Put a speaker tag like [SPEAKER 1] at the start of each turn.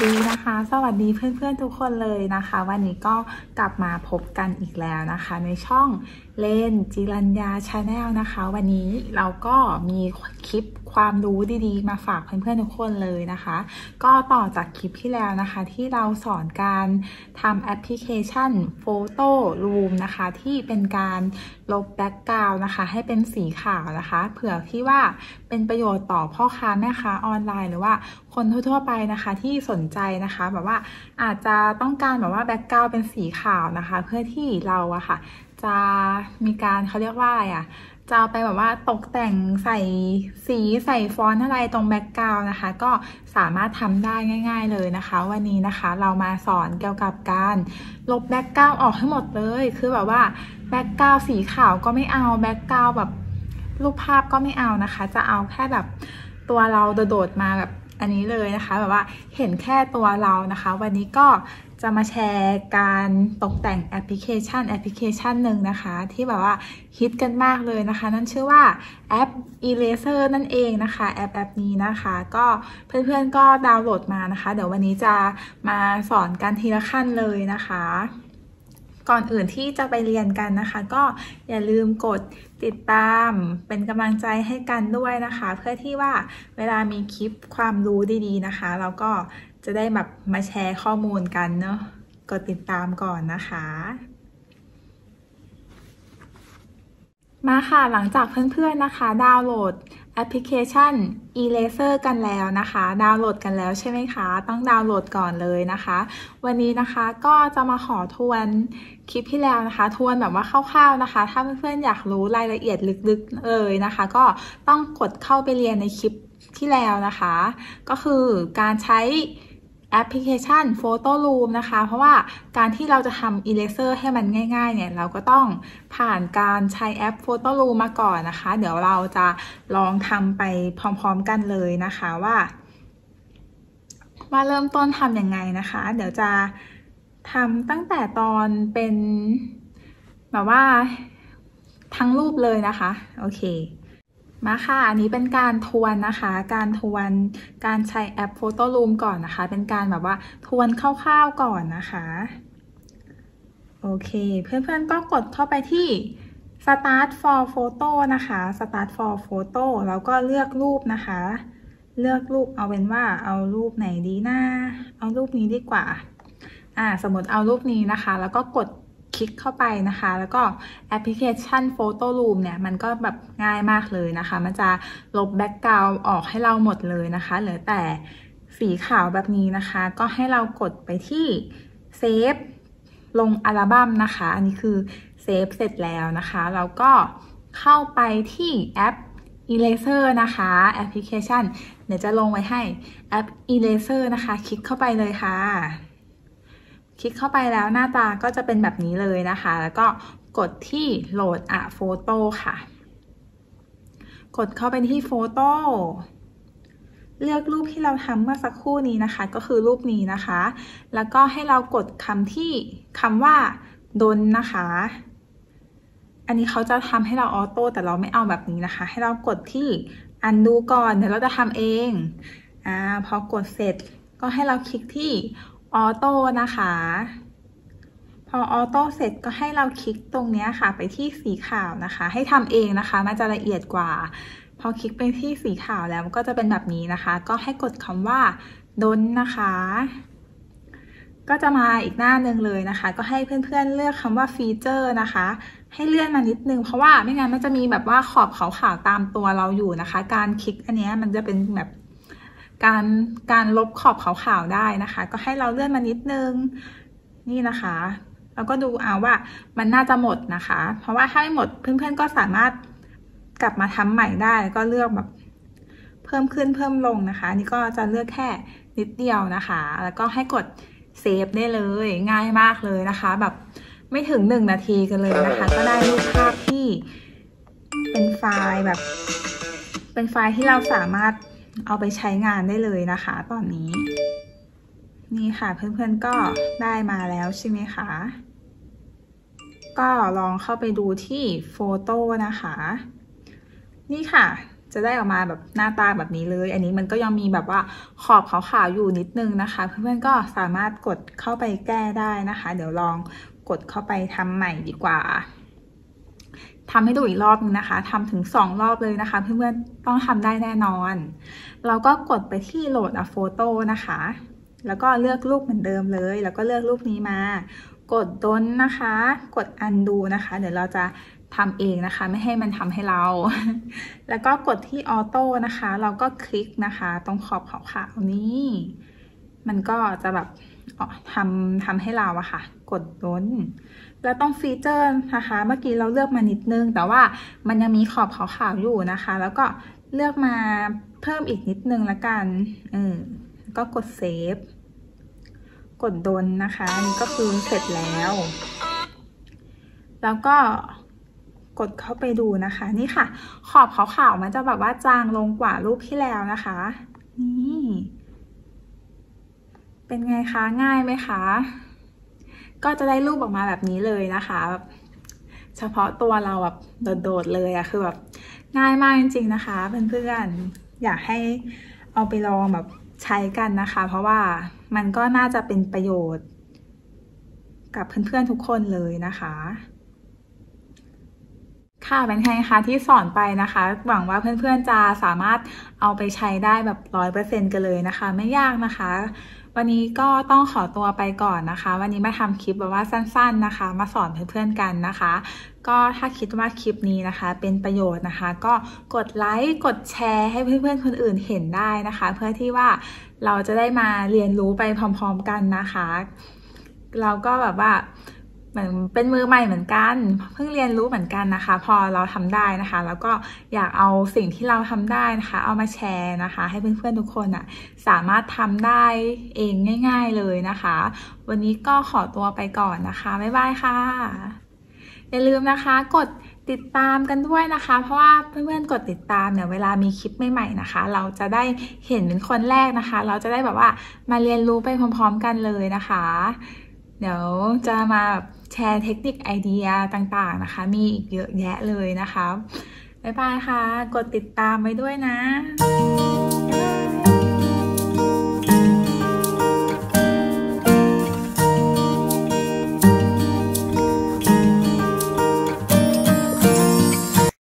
[SPEAKER 1] วัสดีนะคะ สวัสดีเพื่อนๆทุกคนเลยนะคะ วันนี้ก็กลับมาพบกันอีกแล้วนะคะ ในช่องเลนจิรัญญา Channel นะคะ วันนี้เราก็มีคลิปความรู้ดีๆ มาฝากเพื่อนๆทุกคนเลยนะคะ ก็ต่อจากคลิปที่แล้วนะคะ ที่เราสอนการทำแอปพลิเคชัน Photo Room นะคะ ที่เป็นการลบ background นะคะ ให้เป็นสีขาวนะคะ เผื่อที่ว่าเป็นประโยชน์ต่อพ่อค้าแม่ค้าออนไลน์หรือว่าคนทั่วๆไปนะคะที่สนใจนะคะแบบว่าอาจจะต้องการแบบว่า background เป็นสีขาวนะคะ เพื่อที่เราอะค่ะ จะมีการเขาเรียกว่าอะไรอะจะเอาไปแบบว่าตกแต่งใส่สีใส่ฟอนต์อะไรตรง background นะคะ ก็สามารถทำได้ง่าย ๆเลยนะคะ วันนี้นะคะเรามาสอนเกี่ยวกับการลบ background ออกให้หมดเลย คือแบบว่าbackground สีขาวก็ไม่เอา background แบบรูปภาพก็ไม่เอานะคะ จะเอาแค่แบบตัวเราโดดๆมาแบบ อันนี้เลยนะคะแบบว่าเห็นแค่ตัวเรานะคะ วันนี้ก็จะมาแชร์การตกแต่งแอปพลิเคชันแอปพลิเคชันหนึ่งนะคะ ที่แบบว่าฮิตกันมากเลยนะคะ นั่นชื่อว่าแอป Eraser นั่นเองนะคะ แอปแอปนี้นะคะ ก็เพื่อนๆก็ดาวน์โหลดมานะคะ เดี๋ยววันนี้จะมาสอนกันทีละขั้นเลยนะคะ ก่อนอื่นที่จะไปเรียนกันนะคะ ก็อย่าลืมกด ติดตามเป็นกำลังใจให้กันด้วยนะคะ เพื่อที่ว่าเวลามีคลิปความรู้ดีๆนะคะ เราก็จะได้แบบมาแชร์ข้อมูลกันเนาะกดติดตามก่อนนะคะ มาค่ะหลังจากเพื่อนๆนะคะ ดาวน์โหลดแอปพลิเคชัน Eraser กันแล้วนะคะ ดาวน์โหลดกันแล้วใช่ไหมคะ ต้องดาวน์โหลดก่อนเลยนะคะ วันนี้นะคะก็จะมาขอทวนคลิปที่แล้วนะคะ ทวนแบบว่าคร่าวๆนะคะ ถ้าเพื่อนๆอยากรู้รายละเอียดลึกๆเลยนะคะ ก็ต้องกดเข้าไปเรียนในคลิปที่แล้วนะคะ ก็คือการใช้ แอปพลิเคชัน Photo Room นะคะ เพราะว่าการที่เราจะทำ Eraser ให้มันง่ายๆ เนี่ย เราก็ต้องผ่านการใช้แอป Photo Room มาก่อนนะคะ เดี๋ยวเราจะลองทำไปพร้อมๆกันเลยนะคะว่า ว่าเริ่มต้นทำยังไงนะคะ เดี๋ยวจะทำตั้งแต่ตอนเป็นแบบว่าทั้งรูปเลยนะคะ โอเค มาค่ะ อันนี้เป็นการทวนนะคะ การทวนการใช้แอป Photo Room ก่อนนะคะ เป็นการแบบว่าทวนคร่าวๆก่อนนะคะ โอเค เพื่อนๆก็กดเข้าไปที่ Start from Photo นะคะ Start from Photo แล้วก็เลือกรูปนะคะ เลือกรูปเอาเป็นว่าเอารูปไหนดีนะ เอารูปนี้ดีกว่า อ่า สมมติเอารูปนี้นะคะ แล้วก็กด คลิกเข้าไปนะคะ แล้วก็แอปพลิเคชัน Photo Room เนี่ย มันก็แบบง่ายมากเลยนะคะ มันจะลบ background ออกให้เราหมดเลยนะคะ เหลือแต่สีขาวแบบนี้นะคะ ก็ให้เรากดไปที่เซฟลงอัลบั้มนะคะ อันนี้คือเซฟเสร็จแล้วนะคะ เราก็เข้าไปที่แอป Eraser นะคะแอปพลิเคชัน เดี๋ยวจะลงไว้ให้แอป Eraser นะคะ คลิกเข้าไปเลยค่ะ คลิกเข้าไปแล้วหน้าตาก็จะเป็นแบบนี้เลยนะคะ แล้วก็กดที่ Load a photo ค่ะ กดเข้าไปที่ photoเลือกรูปที่เราทำเมื่อสักครู่นี้นะคะ ก็คือรูปนี้นะคะ แล้วก็ให้เรากดคำที่คำว่าดนนะคะ อันนี้เขาจะทำให้เราออโต้แต่เราไม่เอาแบบนี้นะคะ ให้เรากดที่อันดูก่อนเดี๋ยวเราจะทำเองอ่าพอกดเสร็จก็ให้เราคลิกที่ ออโต้นะคะ พอออโต้เสร็จก็ให้เราคลิกตรงนี้ค่ะ ไปที่สีขาวนะคะ ให้ทำเองนะคะมันจะละเอียดกว่า พอคลิกไปที่สีขาวแล้วก็จะเป็นแบบนี้นะคะ ก็ให้กดคำว่าดนนะคะ ก็จะมาอีกหน้าหนึ่งเลยนะคะ ก็ให้เพื่อนๆเลือกคำว่าฟีเจอร์นะคะ ให้เลื่อนมานิดนึง เพราะว่าไม่งั้นมันจะมีแบบว่าขอบขาวๆตามตัวเราอยู่นะคะ การคลิกอันนี้มันจะเป็นแบบ การการลบขอบขาวๆได้นะคะ ก็ให้เราเลื่อนมานิดนึงนี่นะคะแล้วก็ดูเอาว่ามันน่าจะหมดนะคะ เพราะว่าถ้าไม่หมดเพื่อนๆก็สามารถกลับมาทำใหม่ได้ก็เลือกแบบเพิ่มขึ้นเพิ่มลงนะคะนี่ก็จะเลือกแค่นิดเดียวนะคะ แล้วก็ให้กดเซฟได้เลยง่ายมากเลยนะคะ แบบไม่ถึงหนึ่งนาทีกันเลยนะคะ ก็ได้รูปภาพที่เป็นไฟล์แบบ เป็นไฟล์ที่เราสามารถ เอาไปใช้งานได้เลยนะคะ ตอนนี้ นี่ค่ะเพื่อนๆก็ได้มาแล้วใช่ไหมคะ ก็ลองเข้าไปดูที่โฟโต้นะคะ นี่ค่ะจะได้ออกมาแบบหน้าตาแบบนี้เลย อันนี้มันก็ยังมีแบบว่าขอบขาวๆอยู่นิดนึงนะคะ เพื่อนๆก็สามารถกดเข้าไปแก้ได้นะคะ เดี๋ยวลองกดเข้าไปทำใหม่ดีกว่า ทำให้ดูอีกรอบนึงนะคะทำถึงสองรอบเลยนะคะ เพื่อนๆ ต้องทำได้แน่นอน เราก็กดไปที่โหลดอะโฟโต้นะคะ แล้วก็เลือกรูปเหมือนเดิมเลย แล้วก็เลือกรูปนี้มา กดดนนะคะ กด undo นะคะ เดี๋ยวเราจะทำเองนะคะ ไม่ให้มันทำให้เรา แล้วก็กดที่ออโต้นะคะ เราก็คลิกนะคะ ตรงขอบขาวๆนี้ มันก็จะแบบ ทำทำให้เราอะค่ะ กดล้น แล้วต้องฟีเจอร์นะคะ เมื่อกี้เราเลือกมานิดนึง แต่ว่ามันยังมีขอบขาวๆอยู่นะคะ แล้วก็เลือกมาเพิ่มอีกนิดนึงละกันเออก็กดเซฟ กด Done นะคะนี่ก็คือเสร็จแล้ว แล้วก็กดเข้าไปดูนะคะ นี่ค่ะ ขอบขาวๆมันจะแบบว่าจางลงกว่ารูปที่แล้วนะคะ นี่ เป็นไงคะง่ายไหมคะ ก็จะได้รูปออกมาแบบนี้เลยนะคะแบบเฉพาะตัวเราแบบโดดๆเลยอะคือแบบง่ายมากจริงๆนะคะเพื่อนๆอยากให้เอาไปลองแบบใช้กันนะคะ เพราะว่ามันก็น่าจะเป็นประโยชน์ กับเพื่อนๆทุกคนเลยนะคะ ค่ะเป็นไงคะที่สอนไปนะคะ หวังว่าเพื่อนๆจะสามารถเอาไปใช้ได้แบบร้อยเปอร์เซ็นกันเลยนะคะ ไม่ยากนะคะ วันนี้ก็ต้องขอตัวไปก่อนนะคะ วันนี้มาทำคลิปแบบว่าสั้น ๆนะคะ มาสอนเพื่อนๆกันนะคะ ก็ถ้าคิดว่าคลิปนี้นะคะ เป็นประโยชน์นะคะ ก็กดไลค์กดแชร์ให้เพื่อนๆคนอื่นเห็นได้นะคะ เพื่อที่ว่าเราจะได้มาเรียนรู้ไปพร้อม ๆกันนะคะ เราก็แบบว่า เหมือนเป็นมือใหม่เหมือนกัน เพิ่งเรียนรู้เหมือนกันนะคะ พอเราทำได้นะคะ แล้วก็อยากเอาสิ่งที่เราทำได้นะคะ เอามาแชร์นะคะ ให้เพื่อนๆทุกคนอะสามารถทำได้เองง่าย ๆเลยนะคะ วันนี้ก็ขอตัวไปก่อนนะคะบ๊ายบายค่ะ อย่าลืมนะคะ กดติดตามกันด้วยนะคะ เพราะว่าเพื่อนๆกดติดตามเนี่ยเวลามีคลิปใหม่ๆนะคะ เราจะได้เห็นเป็นคนแรกนะคะ เราจะได้แบบว่ามาเรียนรู้ไปพร้อม ๆ กันเลยนะคะ เดี๋ยวจะมา แชร์เทคนิคไอเดียต่างๆนะคะ มีอีกเยอะแยะเลยนะคะ บ๊ายบายค่ะ กดติดตามไว้ด้วยนะ